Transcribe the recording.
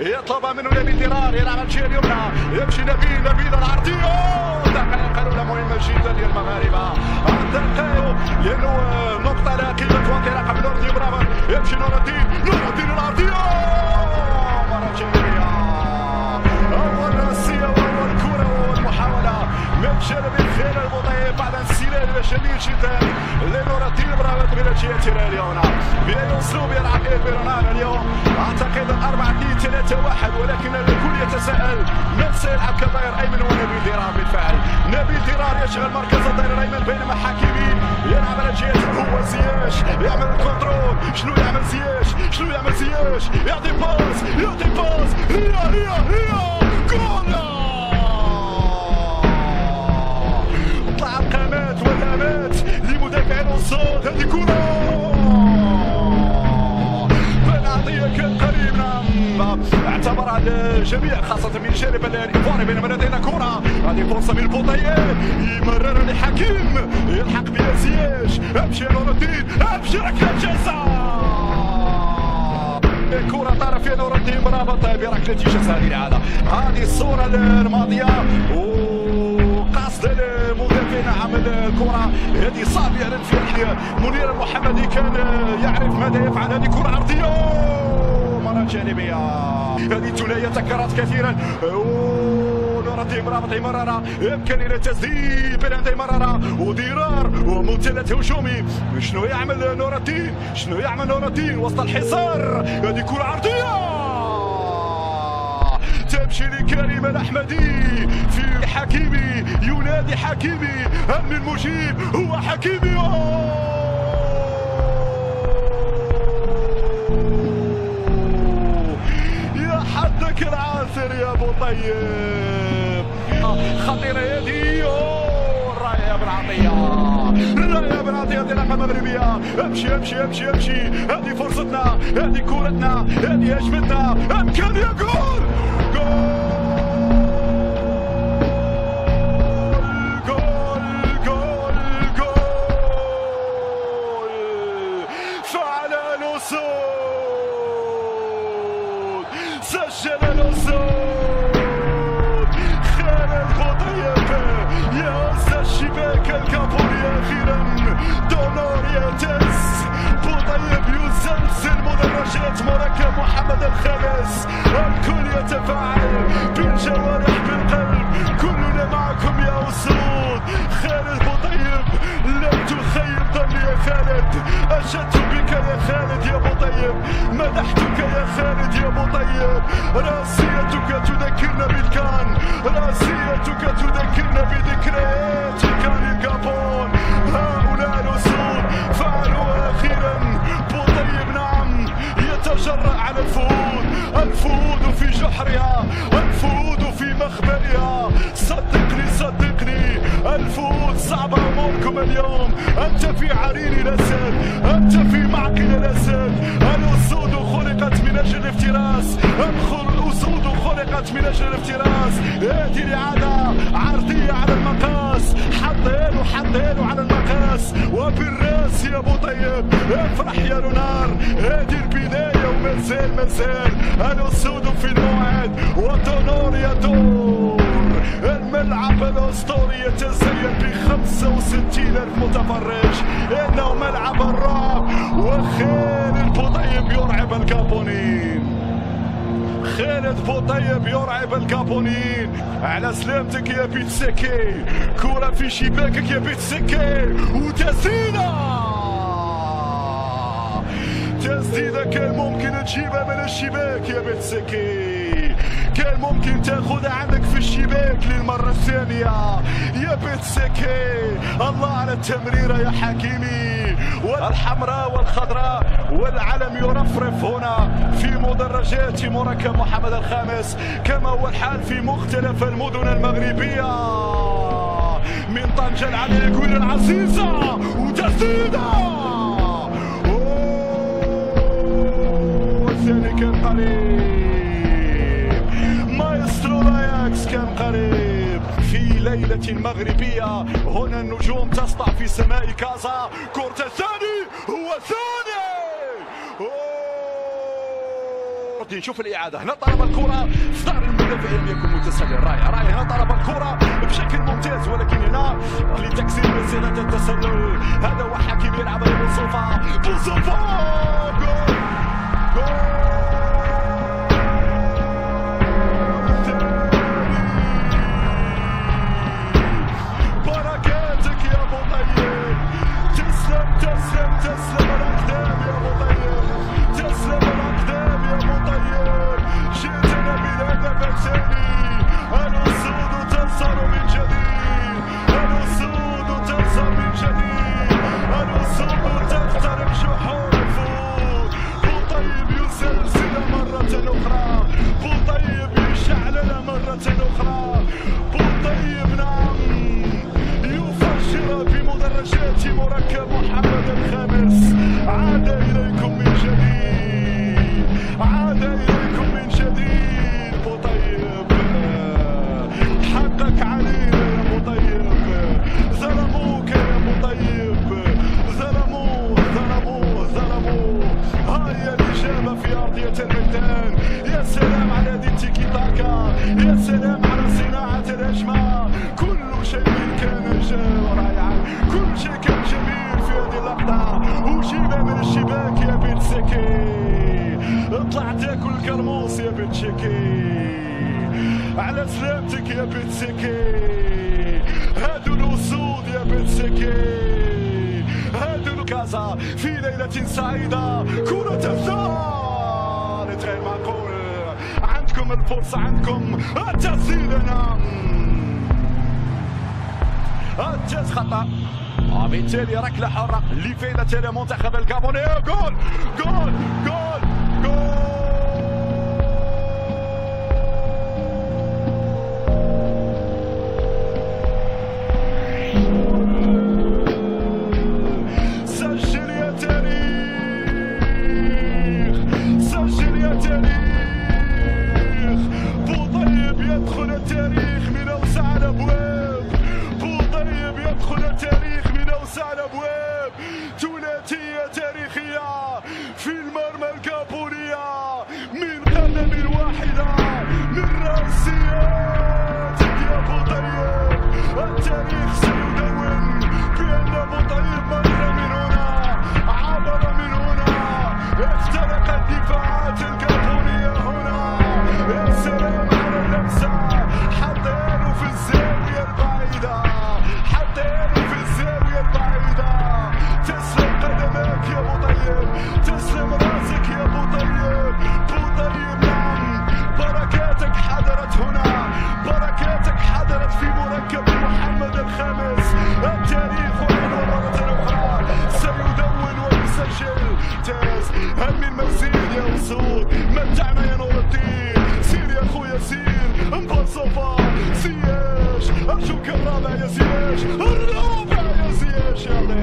يطلبها منه نبيل ديرار يلعب الجهه اليمنى. يمشي نبيل نبيل العرضيه دقائق الاولى مهمه جدا للمغاربه الدقائق لأنه نقطة لا قيمة وكيل رقم نور الدين برافو يمشي نور الدين. المضيف بعد انسلال جميل جدا لنور الدين برافو من الجهه اليمنى بأي أسلوب يلعب إيرفي رونار اليوم أعتقد 4 2 3 1 ولكن الكل يتساءل. من سيلعب كظهير أيمن ونبيل ديرار بالفعل. نبيل ديرار يشغل مركز الظهير الأيمن بينما حكيمي يلعب على جهة هو زياش. يعمل ال contrôle شنو يعمل زياش؟ شنو يعمل زياش؟ يعطي passe يعطي passe هي هي هي هذه كره بنعطيه كان قريب نعم. اعتبر الجميع خاصة من جانب الإيفواري بينما لدينا كرة. هذه فرصة من البوطية يمرر لحكيم. يلحق بها زياش امشي نور الدين امشي ركلة جزاء كرة طار فيها نور الدين برافو بركلة جزاء العادة هذه الصورة الماضية. قصد المدافع نعم الكرة هذه صعبة على الفعل منير المحمدي كان يعرف ماذا يفعل. هذه كرة عرضية مرة جانبية. هذه الثنائية تكررت كثيرا. نور الدين مرابط مرارة تسديد بلان مرارة وديرار ومنتدى هجومي شنو يعمل نور الدين؟ شنو يعمل نور الدين وسط الحصار؟ هذه كرة عرضية تمشي لكريم الأحمدي في حكيمي ينادي حكيمي هل من مجيب هو حكيمي يا حدك العاثر يا أبو طيب. خطيره هذه رايه بن عطية. رايه بن عطية انطلاقه مغربيه امشي امشي امشي امشي. هذه فرصتنا هذه كورتنا هذه هجمتنا امكانيه جول سجل الاسود خالد بوطيب يهز الشباك الكابوري أخيرا. دونور يهتز بوطيب يزلزل مدرجات مركب محمد الخامس الكل يتفاعل بالجوارح بالقلب. كلنا معكم يا أسود. خالد بوطيب لم تخيب ظني يا خالد. اشدت بك يا خالد يا بوطيب مدحتك يا خالد يا بوطيب راسيتك تذكرنا بالكان راسيتك تذكرنا بذكريات أمامكم اليوم أنت في عرين الأسد أنت في معقل الأسد الأسود خلقت من أجل الافتراس الأسود خلقت من أجل الافتراس هذه الإعادة عرضية على المقاس حطيله حطيله على المقاس. وبالرأس يا أبو طيب افرح يا لونار هذه البداية ومازال مازال الأسود في الموعد ودونور يدور. الملعب الأسطوري يتزين ب 65 ألف متفرج إنه ملعب الرعب وخالد بوطيب يرعب الكابونين. خالد بوطيب يرعب الكابونين. على سلامتك يا بيتسكي. كرة في شباكك يا بيتسكي. وتسديدة. تسديدة كان ممكن تجيبها من الشباك يا بيتسكي. كان ممكن تاخذها عندك في الشباك للمرة الثانية. يا بيتسكي الله على التمريرة يا حكيمي. والحمراء والخضراء والعلم يرفرف هنا في مدرجات مركب محمد الخامس كما هو الحال في مختلف المدن المغربية. من طنجة العلي الكوير العزيزة والثاني كان مايسترو راياكس كان قريب. في ليلة مغربية هنا النجوم تسطع في سماء كازا. كورت الثاني هو الثاني! نور الدين شوف الإعادة. هنا طلب الكرة. دار المدافع لم يكن متسلل. رائع رائع. هنا طلب الكرة بشكل ممتاز ولكن هنا لتكسير مسيره التسلل. هذا هو حكيم يلعب بوصوفا بوصوفا جول! جول! على سلامتك يا بيتسكي هادو الأسود يا بيتسكي هادو الكازا في ليلة سعيدة. كرة الثار غير معقول عندكم الفرصة عندكم التسديد نعم التسديد خطأ وبالتالي ركلة حرة لفائدة المنتخب الكابوني. جول جول جول. تاريخية في المرمى الكابونية من قدم واحدة من راسياتك يا بوطيب التاريخ سيدون بأن بوطيب مر من هنا عبر من هنا اخترق الدفاعات الكابونية. São Paulo, Sies, acho que nada é Sies, nada é